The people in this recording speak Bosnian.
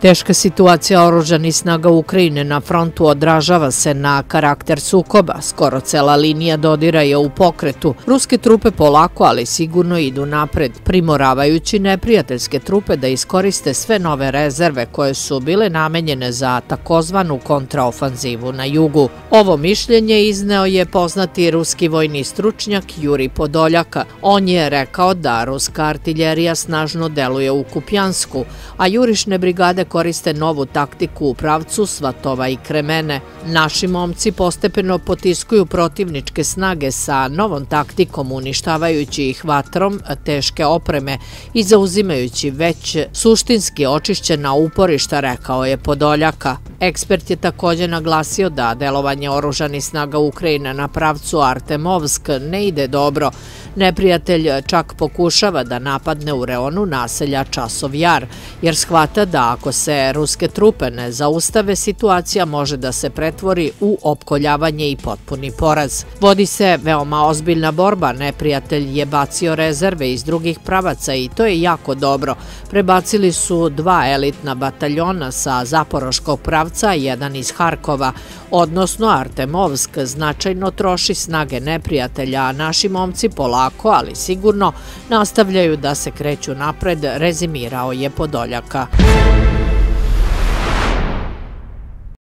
Teška situacija oružanih snaga Ukrajine na frontu odražava se na karakter sukoba. Skoro cela linija dodira je u pokretu. Ruske trupe polako, ali sigurno idu napred, primoravajući neprijateljske trupe da iskoriste sve nove rezerve koje su bile namenjene za takozvanu kontraofanzivu na jugu. Ovo mišljenje izneo je poznati ruski vojni stručnjak Juri Podoljaka. On je rekao da ruska artiljerija snažno deluje u Kupjansku, a jurišne brigade koriste novu taktiku u pravcu Svatova i Kremene. Naši momci postepeno potiskuju protivničke snage sa novom taktikom uništavajući ih vatrom teške opreme i zauzimajući već suštinski očišćena uporišta, rekao je Podoljaka. Ekspert je također naglasio da delovanje oružani snaga Ukrajine na pravcu Artemovsk ne ide dobro. Neprijatelj čak pokušava da napadne u reonu naselja Časov Jar, jer shvata da ako se ruske trupe ne zaustave, situacija može da se pretvori u opkoljavanje i potpuni poraz. Vodi se veoma ozbiljna borba, neprijatelj je bacio rezerve iz drugih pravaca i to je jako dobro. Prebacili su dva elitna bataljona sa Zaporoškog pravca, jedan iz Harkova, odnosno Artemovsk značajno troši snage neprijatelja, a naši momci polako, ali sigurno, nastavljaju da se kreću napred, rezimirao je Podoljaka. Muzika